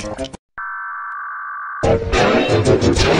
Thank you.